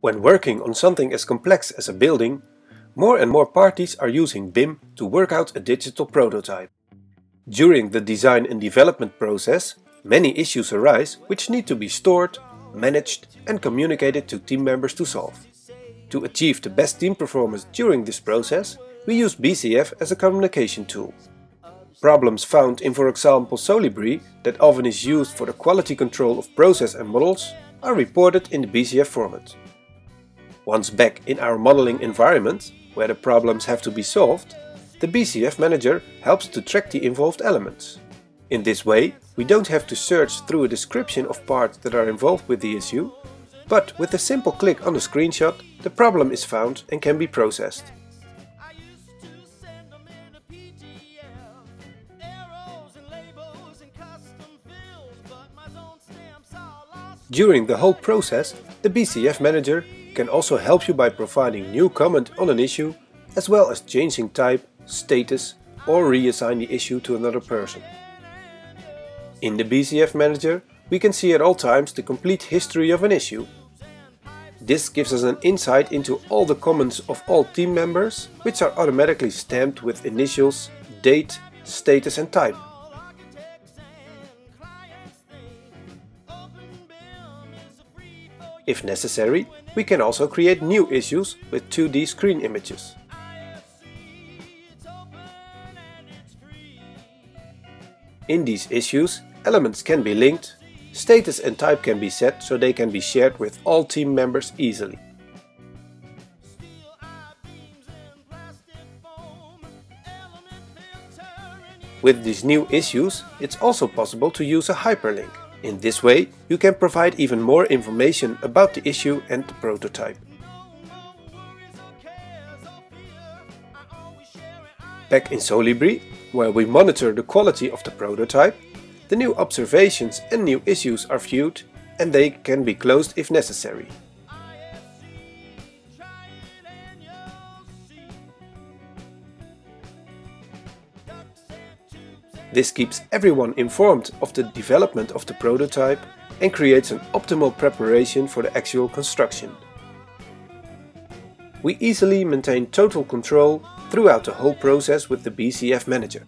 When working on something as complex as a building, more and more parties are using BIM to work out a digital prototype. During the design and development process, many issues arise which need to be stored, managed and communicated to team members to solve. To achieve the best team performance during this process, we use BCF as a communication tool. Problems found in for example Solibri, that often is used for the quality control of process and models, are reported in the BCF format. Once back in our modeling environment, where the problems have to be solved, the BCF manager helps to track the involved elements. In this way, we don't have to search through a description of parts that are involved with the issue, but with a simple click on the screenshot, the problem is found and can be processed. During the whole process, the BCF manager can also help you by providing new comment on an issue, as well as changing type, status or reassign the issue to another person. In the BCF Manager, we can see at all times the complete history of an issue. This gives us an insight into all the comments of all team members, which are automatically stamped with initials, date, status and type. If necessary, we can also create new issues with 2D screen images. In these issues, elements can be linked, status and type can be set so they can be shared with all team members easily. With these new issues, it's also possible to use a hyperlink. In this way, you can provide even more information about the issue and the prototype. Back in Solibri, where we monitor the quality of the prototype, the new observations and new issues are viewed and they can be closed if necessary. This keeps everyone informed of the development of the prototype and creates an optimal preparation for the actual construction. We easily maintain total control throughout the whole process with the BCF Manager.